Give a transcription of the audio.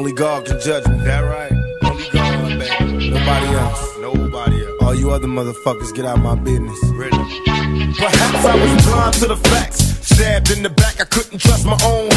Only God can judge me. That right? Only God, baby. Nobody else. Nobody else. All you other motherfuckers, get out my business. Really? Perhaps I was blind to the facts. Stabbed in the back, I couldn't trust my own.